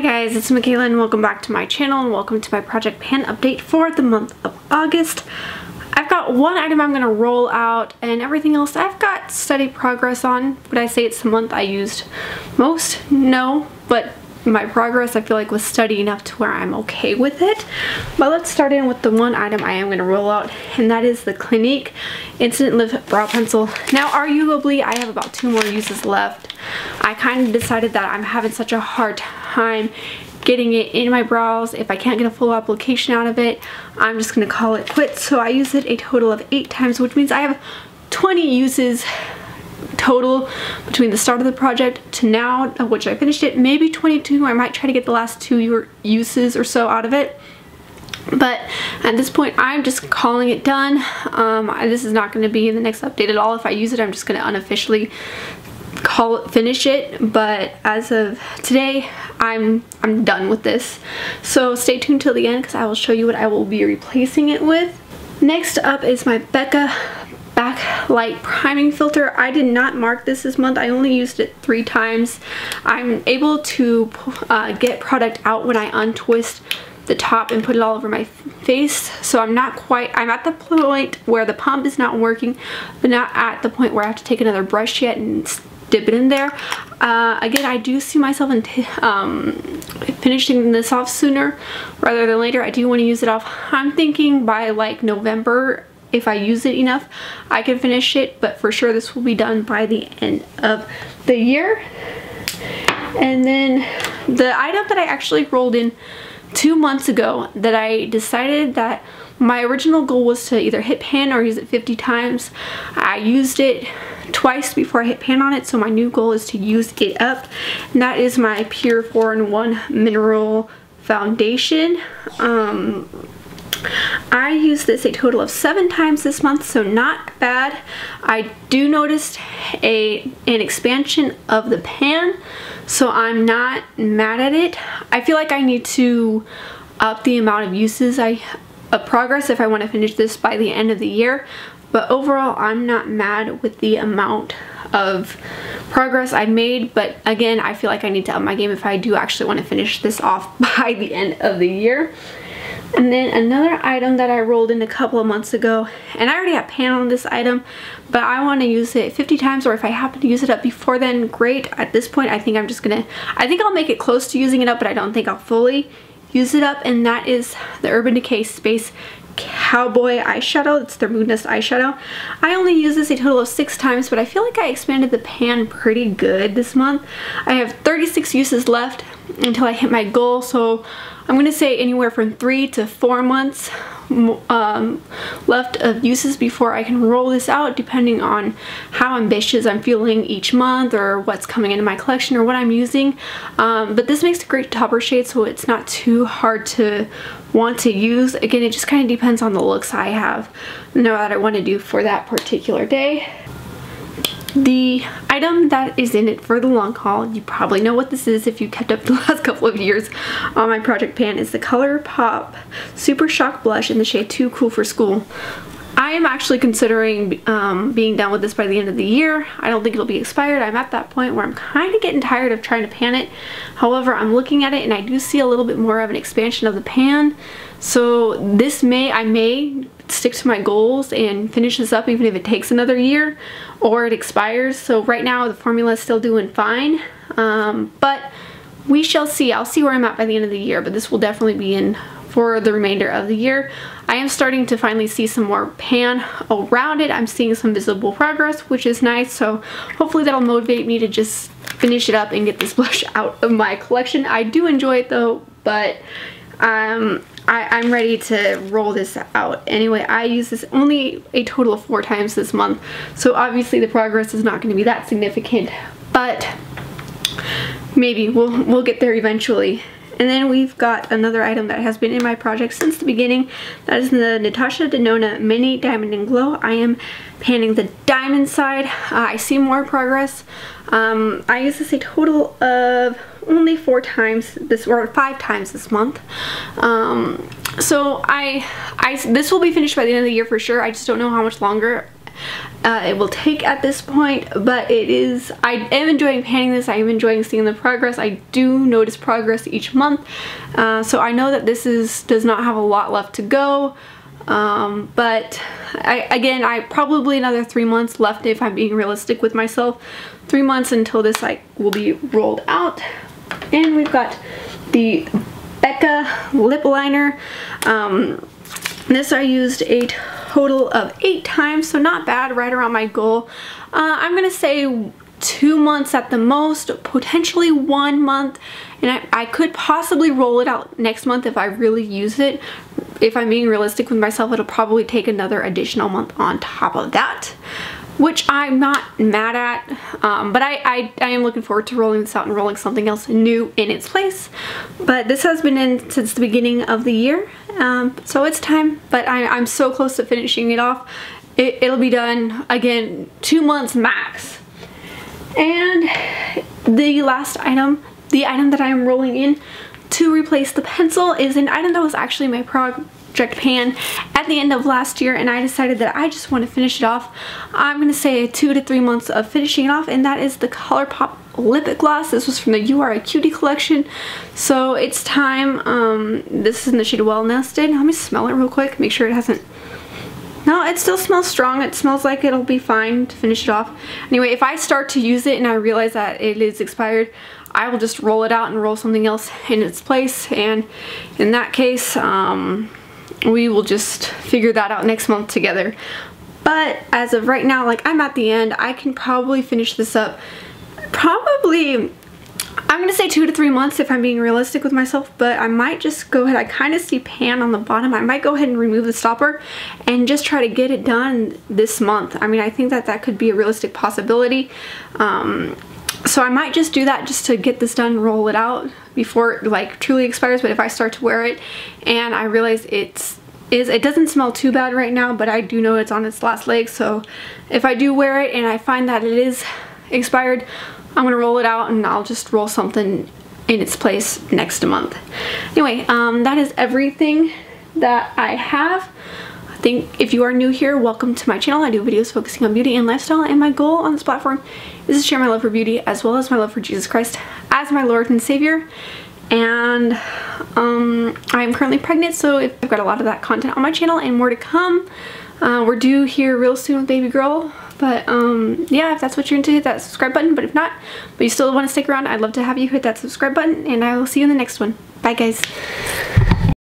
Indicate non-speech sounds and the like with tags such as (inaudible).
Hi guys, it's Machaela and welcome back to my channel and welcome to my Project Pan update for the month of August. I've got one item I'm going to roll out and everything else I've got steady progress on. Would I say it's the month I used most? No, but my progress I feel like was steady enough to where I'm okay with it. But let's start in with the one item I am going to roll out and that is the Clinique Instant Lift Brow Pencil. Now arguably I have about two more uses left. I kind of decided that I'm having such a hard time getting it in my brows. If I can't get a full application out of it, I'm just going to call it quits. So I use it a total of eight times, which means I have 20 uses total between the start of the project to now, which I finished it, maybe 22. I might try to get the last two uses or so out of it. But at this point, I'm just calling it done. Um, this is not going to be in the next update at all. If I use it, I'm just going to unofficially call it finish it but as of today I'm I'm done with this so stay tuned till the end because I will show you what I will be replacing it with next up is my Becca backlight priming filter. I did not mark this this month. I only used it three times. I'm able to uh, get product out when I untwist the top and put it all over my face. So I'm not quite, I'm at the point where the pump is not working, but not at the point where I have to take another brush yet and dip it in there. Uh, again, I do see myself in um, finishing this off sooner rather than later. I do want to use it off. I'm thinking by like November if I use it enough, I can finish it, but for sure this will be done by the end of the year. And then the item that I actually rolled in two months ago that I decided that my original goal was to either hit pan or use it 50 times. I used it twice before I hit pan on it, so my new goal is to use it up. And that is my PÜR 4-in-1 Mineral Foundation. Um, I used this a total of seven times this month, so not bad. I do notice a an expansion of the pan, so I'm not mad at it. I feel like I need to up the amount of uses I of progress if I want to finish this by the end of the year. But overall, I'm not mad with the amount of progress I made. But again, I feel like I need to up my game if I do actually want to finish this (laughs) off by the end of the year. And then another item that I rolled in a couple of months ago, and I already have pan on this item, but I want to use it 50 times, or if I happen to use it up before then, great. At this point, I think I'm just gonna, I think I'll make it close to using it up, but I don't think I'll fully use it up, and that is the Urban Decay Space Cowboy eyeshadow. It's their Moon eyeshadow. I only use this a total of six times, but I feel like I expanded the pan pretty good this month. I have 36 uses left until I hit my goal, so I'm to say anywhere from three to four months um, left of uses before I can roll this out depending on how ambitious I'm feeling each month or what's coming into my collection or what I'm using. Um, but this makes a great topper shade so it's not too hard to want to use. Again, it just kind of depends on the looks I have, know what I want to do for that particular day. The item that is in it for the long haul, you probably know what this is if you kept up the (laughs) last couple of years on my project pan, is the ColourPop Super Shock Blush in the shade Too Cool for School. I am actually considering um, being done with this by the end of the year. I don't think it'll be expired. I'm at that point where I'm kind of getting tired of trying to pan it. However, I'm looking at it and I do see a little bit more of an expansion of the pan. So this may, I may stick to my goals and finish this up even if it takes another year or it expires. So right now the formula is still doing fine, um, but we shall see. I'll see where I'm at by the end of the year, but this will definitely be in for the remainder of the year. I am starting to finally see some more pan around it. I'm seeing some visible progress, which is nice. So hopefully that'll motivate me to just finish it up and get this (laughs) blush out of my collection. I do enjoy it though, but um, I, am ready to roll this out. Anyway, I use this only a total of four times this month, so obviously the progress is not going to be that significant, but maybe we'll, we'll get there eventually. And then we've got another item that has been in my project since the beginning. That is the Natasha Denona Mini Diamond and Glow. I am panning the diamond side. Uh, I see more progress. Um, I use this a total of only four times this or five times this month. Um, so I, I, this will be finished by the end of the year for sure. I just don't know how much longer uh, it will take at this point, but it is, I am enjoying panning this, I am enjoying seeing the progress. I do notice progress each month, uh, so I know that this is does not have a lot left to go. Um, but I, again, I probably another three months left if I'm being realistic with myself. Three months until this like will be rolled out. And we've got the Becca lip liner. Um, this I used a total of eight times, so not bad, right around my goal. Uh, I'm gonna say two months at the most, potentially one month, and I, I could possibly roll it out next month if I really use it. If I'm being realistic with myself, it'll probably take another additional month on top of that which I'm not mad at, um, but I, I, I, am looking forward to rolling this out and rolling something else new in its place. But this has been in since the beginning of the year, um, so it's time, but I, am so close to finishing it off. It, it'll be done, again, two months max. And the last item, the item that I am rolling in to replace the pencil is an item that was actually my prog project pan at the end of last year and I decided that I just want to finish it off. I'm going to say two to three months of finishing it off and that is the ColourPop lip gloss. This was from the You Are a Cutie collection. So it's time. Um, this is in the shade Well Nested. Let me smell it real quick. Make sure it hasn't no, it still smells strong. It smells like it'll be fine to finish it off. Anyway, if I start to use it and I realize that it is expired, I will just roll it out and roll something else in its place. And in that case, um, we will just figure that out next month together. But as of right now, like I'm at the end, I can probably finish this up probably I'm gonna say two to three months if I'm being realistic with myself, but I might just go ahead. I kind of see pan on the bottom. I might go ahead and remove the stopper and just try to get it done this month. I mean, I think that that could be a realistic possibility. Um, so I might just do that just to get this done, roll it out before it like truly expires. But if I start to wear it and I realize it's is it doesn't smell too bad right now, but I do know it's on its last leg. So if I do wear it and I find that it is expired, I'm gonna roll it out and I'll just roll something in its place next month. Anyway, um, that is everything that I have think if you are new here, welcome to my channel. I do videos focusing on beauty and lifestyle and my goal on this platform is to share my love for beauty as well as my love for Jesus Christ as my Lord and Savior. And um, I am currently pregnant so if I've got a lot of that content on my channel and more to come. Uh, we're due here real soon with baby girl but um, yeah if that's what you're into hit that subscribe button but if not but you still want to stick around I'd love to have you hit that subscribe button and I will see you in the next one. Bye guys.